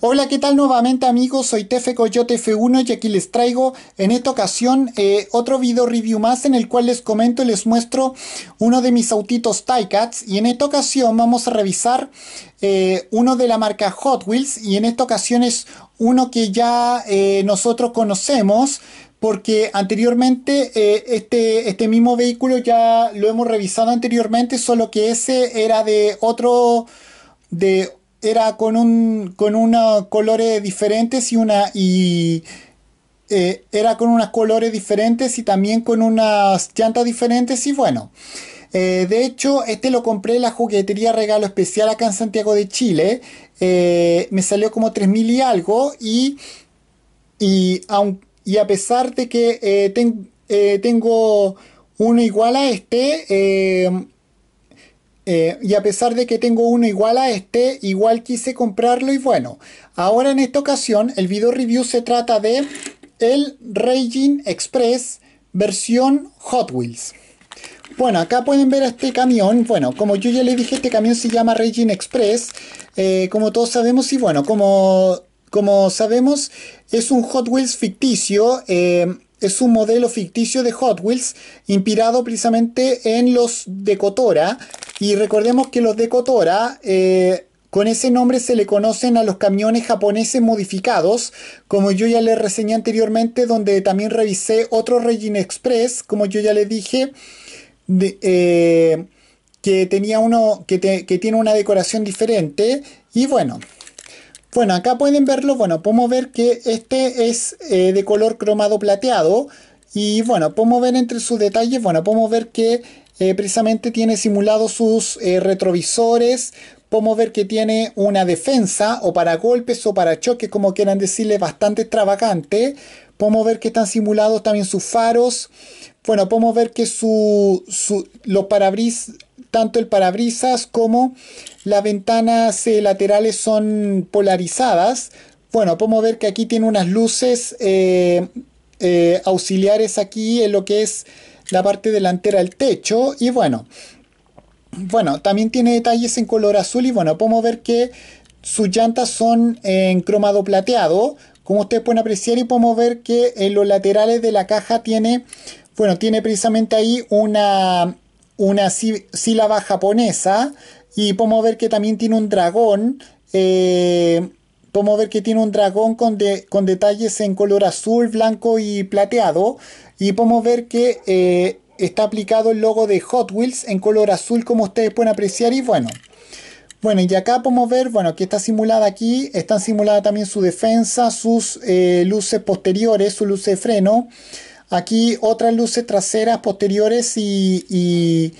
Hola, ¿qué tal nuevamente amigos? Soy Tefe Coyote F1 y aquí les traigo en esta ocasión eh, otro video review más en el cual les comento y les muestro uno de mis autitos Tycats y en esta ocasión vamos a revisar eh, uno de la marca Hot Wheels y en esta ocasión es uno que ya eh, nosotros conocemos porque anteriormente este, este mismo vehículo ya lo hemos revisado anteriormente solo que ese era de otro de era con un con unos colores diferentes y una y eh, era con unos colores diferentes y también con unas llantas diferentes y bueno. Eh, de hecho este lo compré en la juguetería regalo especial acá en Santiago de Chile. Eh, me salió como 3000 y algo y y, y a pesar de que tengo uno igual a este eh, y a pesar de que tengo uno igual a este, igual quise comprarlo y bueno, ahora en esta ocasión el video review se trata de el Raging Express versión Hot Wheels. Bueno, acá pueden ver este camión. Bueno, como yo ya le dije, este camión se llama Raging Express. Eh, como todos sabemos, y bueno, como, como sabemos, es un Hot Wheels ficticio. Eh, es un modelo ficticio de Hot Wheels inspirado precisamente en los de Kotora. Y recordemos que los de Kotora, eh, con ese nombre se le conocen a los camiones japoneses modificados, como yo ya les reseñé anteriormente, donde también revisé otro Regine Express, como yo ya les dije, eh, que, tenía uno, que, que tiene una decoración diferente. Y bueno, bueno, acá pueden verlo, bueno, podemos ver que este es eh, de color cromado plateado y bueno, podemos ver entre sus detalles, bueno, podemos ver que eh, precisamente tiene simulados sus eh, retrovisores, podemos ver que tiene una defensa o para golpes o para choques, como quieran decirle, bastante extravagante. Podemos ver que están simulados también sus faros. Bueno, podemos ver que su, los parabrisas, tanto el parabrisas como las ventanas eh, laterales son polarizadas. Bueno, podemos ver que aquí tiene unas luces auxiliares aquí en lo que es la parte delantera del techo. Y bueno, bueno, también tiene detalles en color azul y bueno, podemos ver que sus llantas son en cromado plateado. Como ustedes pueden apreciar y podemos ver que en los laterales de la caja tiene, bueno, tiene precisamente ahí una, una sílaba japonesa y podemos ver que también tiene un dragón. Eh, podemos ver que tiene un dragón con, con, detalles en color azul, blanco y plateado. Y podemos ver que eh, está aplicado el logo de Hot Wheels en color azul como ustedes pueden apreciar. Y bueno, bueno, y acá podemos ver, bueno, que está simulada aquí, están simuladas también su defensa, sus eh, luces posteriores, su luces de freno. Aquí otras luces traseras posteriores y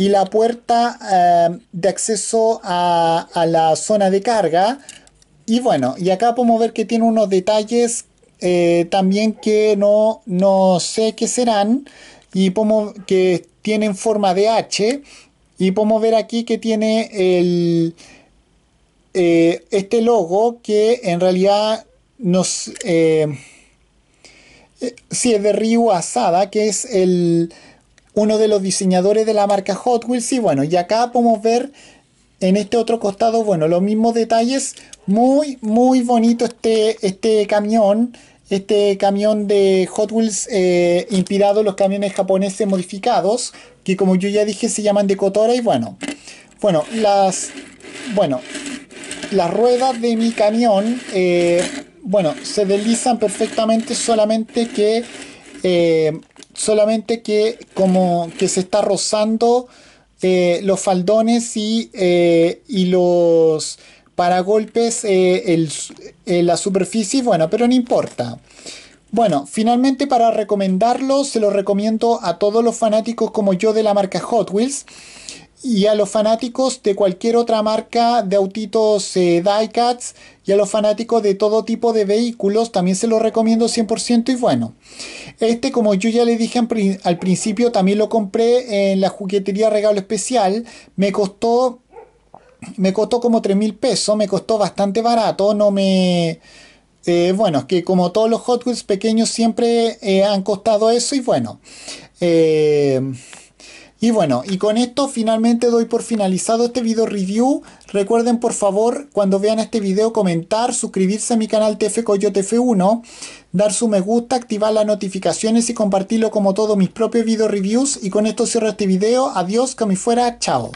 y la puerta eh, de acceso a, la zona de carga. Y bueno, y acá podemos ver que tiene unos detalles eh, también que no, no sé qué serán. Y podemos, que tienen forma de H. Y podemos ver aquí que tiene el, eh, este logo que en realidad nos... sí, es de Ryu Asada, que es el, uno de los diseñadores de la marca Hot Wheels. Y bueno, y acá podemos ver en este otro costado, bueno, los mismos detalles. Muy, muy bonito este, este camión. Este camión de Hot Wheels eh, inspirado en los camiones japoneses modificados. Que como yo ya dije se llaman de Kotora. Y bueno, bueno, las, bueno, las ruedas de mi camión, eh, bueno, se deslizan perfectamente solamente que eh, solamente que como que se está rozando eh, los faldones y, eh, y los paragolpes eh, el, la superficie, bueno, pero no importa. Bueno, finalmente para recomendarlo, se lo recomiendo a todos los fanáticos como yo de la marca Hot Wheels y a los fanáticos de cualquier otra marca de autitos eh, diecats y a los fanáticos de todo tipo de vehículos también se lo recomiendo 100% y bueno este como yo ya le dije al principio también lo compré en la juguetería regalo especial me costó me costó como 3 mil pesos me costó bastante barato no me eh, bueno, que como todos los Hot Wheels pequeños siempre eh, han costado eso y bueno, Y bueno, y con esto finalmente doy por finalizado este video review. Recuerden por favor cuando vean este video comentar, suscribirse a mi canal TF Coyote F1, dar su me gusta, activar las notificaciones y compartirlo como todos mis propios video reviews. Y con esto cierro este video. Adiós, que me fuera, chao.